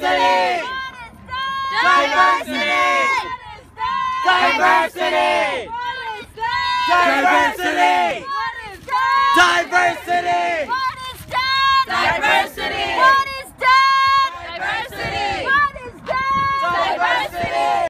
diversity! Diversity! Diversity!